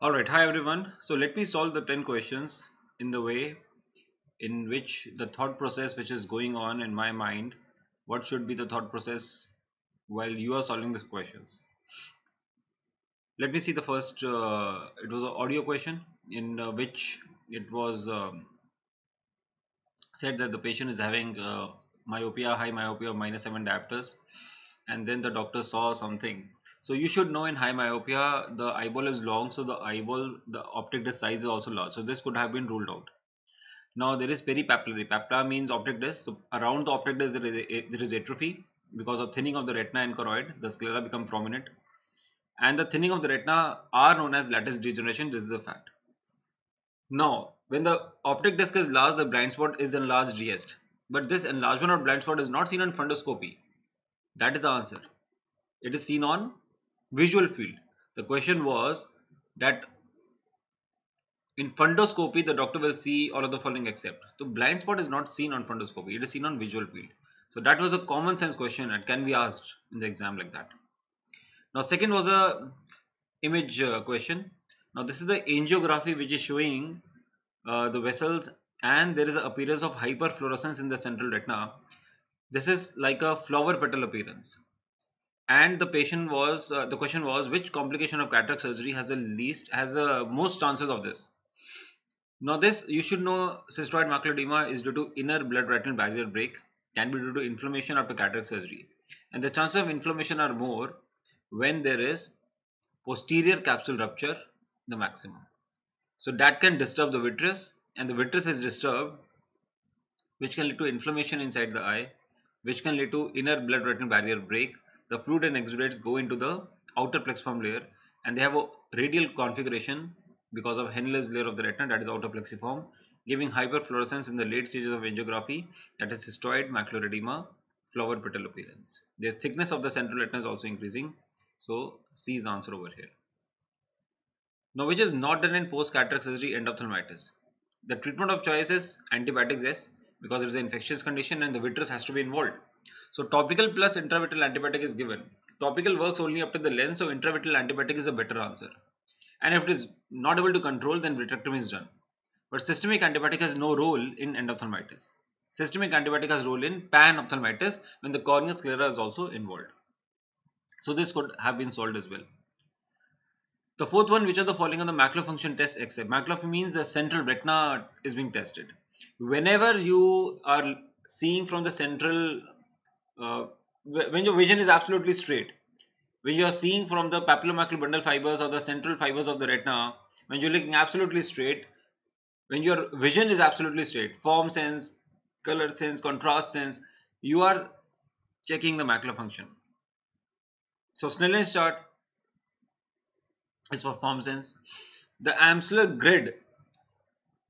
Alright, hi everyone. So let me solve the 10 questions in the way in which the thought process which is going on in my mind, what should be the thought process while you are solving these questions. Let me see the first, uh, it was an audio question in uh, which it was um, said that the patient is having uh, myopia, high myopia minus 7 diopters and then the doctor saw something so you should know in high myopia the eyeball is long so the eyeball the optic disc size is also large. So this could have been ruled out. Now there is peripapillary. Papilla means optic disc. So around the optic disc there is, there is atrophy because of thinning of the retina and choroid. The sclera become prominent. And the thinning of the retina are known as lattice degeneration. This is a fact. Now when the optic disc is large the blind spot is enlarged but this enlargement of blind spot is not seen on fundoscopy. That is the answer. It is seen on visual field. The question was that in fundoscopy, the doctor will see all of the following except. The blind spot is not seen on fundoscopy, it is seen on visual field. So that was a common sense question that can be asked in the exam like that. Now second was a image uh, question. Now this is the angiography which is showing uh, the vessels and there is an appearance of hyperfluorescence in the central retina. This is like a flower petal appearance and the patient was uh, the question was which complication of cataract surgery has the least has the most chances of this? Now this you should know cystoid macular edema is due to inner blood retinal barrier break can be due to inflammation after cataract surgery. And the chances of inflammation are more when there is posterior capsule rupture the maximum. So that can disturb the vitreous and the vitreous is disturbed which can lead to inflammation inside the eye which can lead to inner blood retinal barrier break the fluid and exudates go into the outer plexiform layer and they have a radial configuration because of Henle's layer of the retina that is outer plexiform giving hyperfluorescence in the late stages of angiography that is cystoid macular edema flower petal appearance. The thickness of the central retina is also increasing so C is answer over here. Now which is not done in post cataract surgery endophthalmitis. The treatment of choice is antibiotics yes because it is an infectious condition and the vitreous has to be involved. So topical plus intravitreal antibiotic is given. Topical works only up to the lens, so intravitreal antibiotic is a better answer. And if it is not able to control, then vitrectomy is done. But systemic antibiotic has no role in endophthalmitis. Systemic antibiotic has role in panophthalmitis when the cornea sclera is also involved. So this could have been solved as well. The fourth one, which are the following on the macular function test except macular means the central retina is being tested. Whenever you are seeing from the central uh, when your vision is absolutely straight when you are seeing from the papillomacular bundle fibers or the central fibers of the retina when you're looking absolutely straight when your vision is absolutely straight form sense color sense contrast sense you are checking the macular function. So Snellen's chart is for form sense. The Amsler grid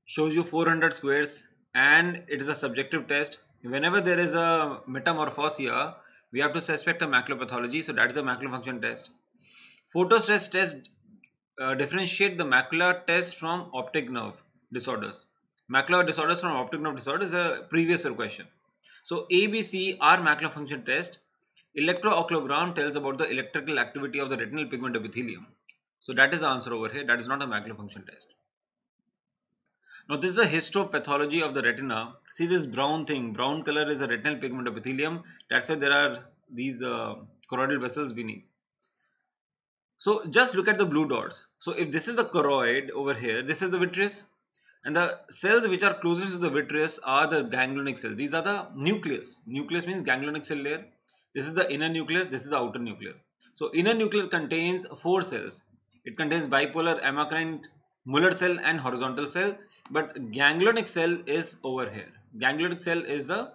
shows you 400 squares and it is a subjective test whenever there is a metamorphopsia we have to suspect a macular pathology so that is a macular function test. Photostress test uh, differentiate the macular test from optic nerve disorders. Macular disorders from optic nerve disorder is a previous question so abc are macular function test. Electrooculogram tells about the electrical activity of the retinal pigment epithelium. So that is the answer over here. That is not a macular function test now this is the histopathology of the retina. See this brown thing, brown color is a retinal pigment epithelium. That's why there are these uh, choroidal vessels beneath. So just look at the blue dots. So if this is the choroid over here, this is the vitreous and the cells which are closest to the vitreous are the ganglionic cells. These are the nucleus. Nucleus means ganglionic cell layer. This is the inner nuclear, this is the outer nuclear. So inner nuclear contains four cells. It contains bipolar, amacrine, Muller cell and horizontal cell but ganglionic cell is over here. Ganglionic cell is the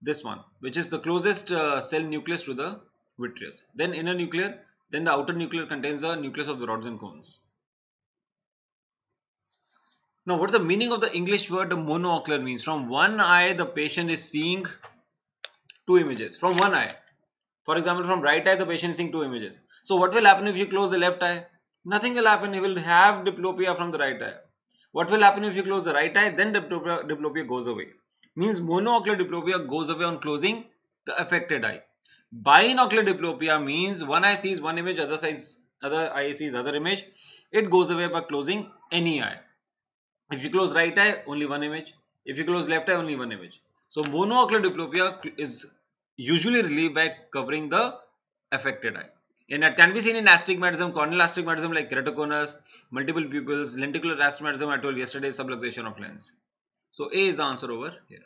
this one which is the closest uh, cell nucleus to the vitreous. Then inner nuclear then the outer nuclear contains the nucleus of the rods and cones. Now what's the meaning of the english word monocular means? From one eye the patient is seeing two images. From one eye. For example from right eye the patient is seeing two images. So what will happen if you close the left eye? Nothing will happen. He will have diplopia from the right eye what will happen if you close the right eye? Then diplopia, diplopia goes away. Means monocular diplopia goes away on closing the affected eye. Binocular diplopia means one eye sees one image, other size other eye sees other image. it goes away by closing any eye. If you close right eye, only one image. If you close left eye, only one image. So monocular diplopia is usually relieved by covering the affected eye. And that can be seen in astigmatism, corneal astigmatism like keratoconus, multiple pupils, lenticular astigmatism I told yesterday, subluxation of lens. So A is the answer over here.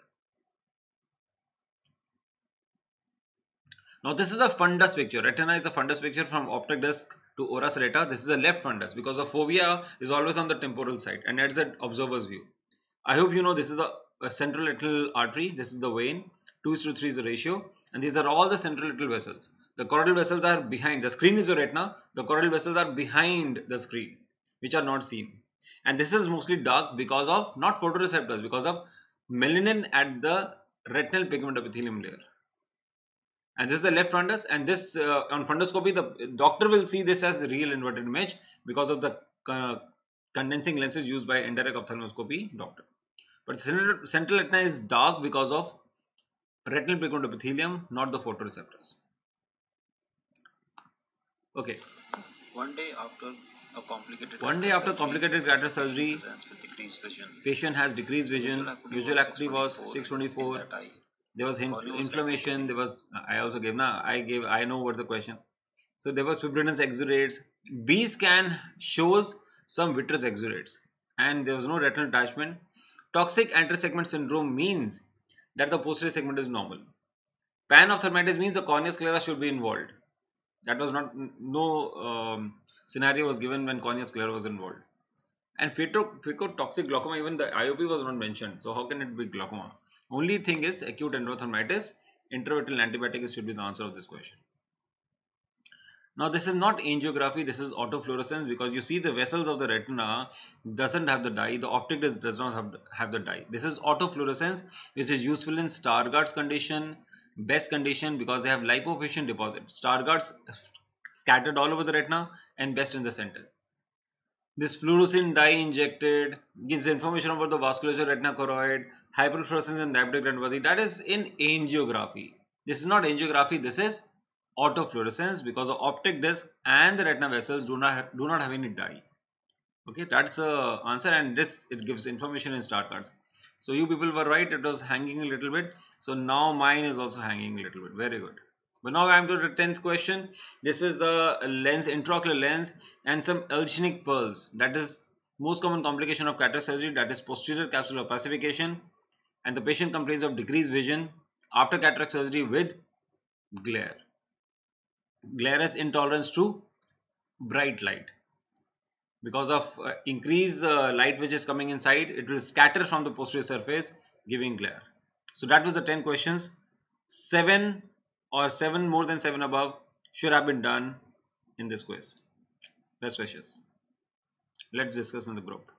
Now this is a fundus picture. Retina is a fundus picture from optic disc to ora serrata. This is the left fundus because the fovea is always on the temporal side and that's an observer's view. I hope you know this is the uh, central retinal artery. This is the vein. 2 is to 3 is the ratio and these are all the central retinal vessels. The choroidal vessels are behind. The screen is your retina. The choroidal vessels are behind the screen which are not seen. And this is mostly dark because of not photoreceptors because of melanin at the retinal pigment epithelium layer and this is the left fundus and this uh, on funduscopy the doctor will see this as real inverted image because of the uh, condensing lenses used by indirect ophthalmoscopy doctor but central retina is dark because of retinal pigment epithelium not the photoreceptors okay. One day after a complicated one day after complicated cataract surgery patient has decreased vision. visual acuity was 624 there was inflammation. there was i also gave now i gave i know what's the question. So there was fibrinous exudates b scan shows some vitreous exudates and there was no retinal detachment toxic anterior segment syndrome means that the posterior segment is normal. Panophthalmitis means the cornea sclera should be involved that was not no um, scenario was given when cornea sclera was involved and phacotoxic glaucoma even the iop was not mentioned so how can it be glaucoma only thing is acute endophthalmitis, intravitreal antibiotic should be the answer of this question. Now this is not angiography, this is autofluorescence because you see the vessels of the retina doesn't have the dye, the optic disc does not have, have the dye. This is autofluorescence which is useful in Stargardt's condition, Best condition because they have lipofuscin deposit. Stargardt's scattered all over the retina and Best in the center. This fluorescent dye injected gives information about the vasculature retina choroid, hyperfluorescence and diabetic retinopathy that is in angiography this is not angiography this is autofluorescence because the optic disc and the retina vessels do not have, do not have any dye okay that's the answer and this it gives information in Stargardt's so you people were right it was hanging a little bit. So now mine is also hanging a little bit. Very good. But now I am to the 10th question. This is a lens intraocular lens and some Elschnig pearls. That is most common complication of cataract surgery that is posterior capsular opacification and the patient complains of decreased vision after cataract surgery with glare. Glare is intolerance to bright light. Because of uh, increased uh, light which is coming inside, it will scatter from the posterior surface giving glare. So that was the 10 questions. 7 or 7 more than 7 above should have been done in this quiz. Best wishes. Let's discuss in the group.